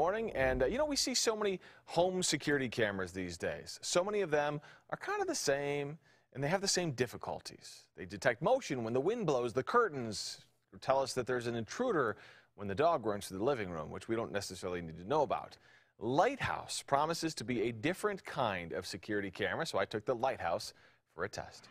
Morning, and uh, you know, we see so many home security cameras these days. So many of them are kind of the same, and they have the same difficulties. They detect motion when the wind blows the curtains, tell us that there's an intruder when the dog runs through the living room, which we don't necessarily need to know about. Lighthouse promises to be a different kind of security camera, so I took the Lighthouse for a test.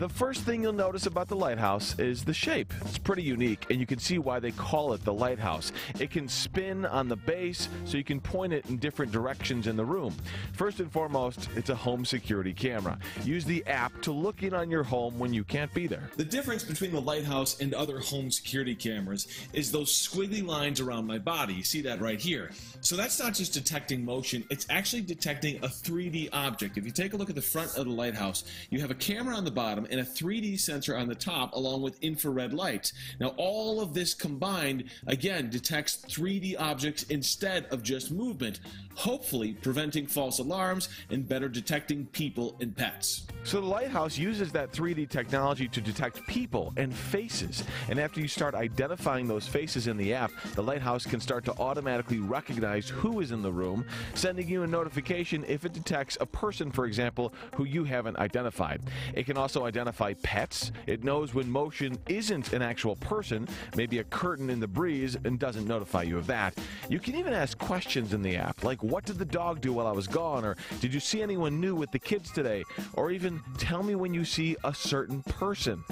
The first thing you'll notice about the lighthouse is the shape. It's pretty unique, and you can see why they call it the lighthouse. It can spin on the base, so you can point it in different directions in the room. First and foremost, it's a home security camera. Use the app to look in on your home when you can't be there. The difference between the lighthouse and other home security cameras is those squiggly lines around my body. You see that right here. So that's not just detecting motion, it's actually detecting a 3D object. If you take a look at the front of the lighthouse, you have a camera on the bottom and a 3D sensor on the top along with infrared lights. Now all of this combined, again, detects 3D objects instead of just movement, hopefully preventing false alarms and better detecting people and pets. So the Lighthouse uses that 3D technology to detect people and faces. And after you start identifying those faces in the app, the Lighthouse can start to automatically recognize who is in the room, sending you a notification if it detects a person, for example, who you haven't identified. It can also identify identify pets. It knows when motion isn't an actual person, maybe a curtain in the breeze, and doesn't notify you of that. You can even ask questions in the app, like what did the dog do while I was gone, or did you see anyone new with the kids today, or even tell me when you see a certain person.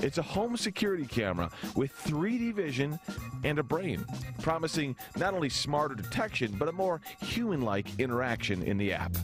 It's a home security camera with 3D vision and a brain, promising not only smarter detection, but a more human like interaction in the app.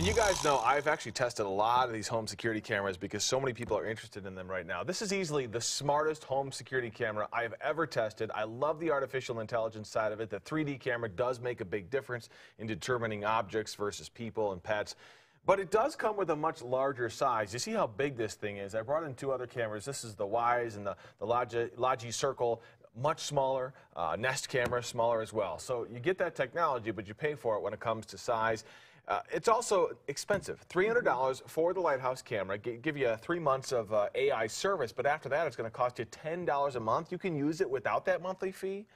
And you guys know I've actually tested a lot of these home security cameras because so many people are interested in them right now. This is easily the smartest home security camera I've ever tested. I love the artificial intelligence side of it. The 3D camera does make a big difference in determining objects versus people and pets. But it does come with a much larger size. You see how big this thing is. I brought in two other cameras. This is the Wyze and the, the Logi, Logi Circle, much smaller. Uh, Nest camera, smaller as well. So you get that technology, but you pay for it when it comes to size. Uh, it's also expensive. $300 for the Lighthouse camera. G give you three months of uh, AI service, but after that, it's going to cost you $10 a month. You can use it without that monthly fee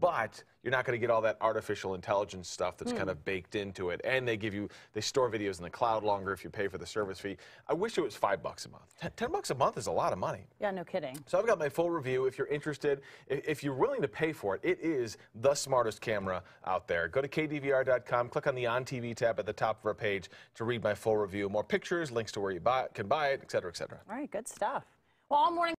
but you're not going to get all that artificial intelligence stuff that's mm. kind of baked into it. And they give you, they store videos in the cloud longer if you pay for the service fee. I wish it was five bucks a month. Ten, ten bucks a month is a lot of money. Yeah, no kidding. So I've got my full review. If you're interested, if, if you're willing to pay for it, it is the smartest camera out there. Go to kdvr.com, click on the On TV tab at the top of our page to read my full review. More pictures, links to where you buy, can buy it, et cetera, et cetera. All right, good stuff. Well, all morning.